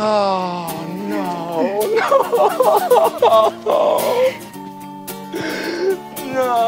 Oh, no, no. No.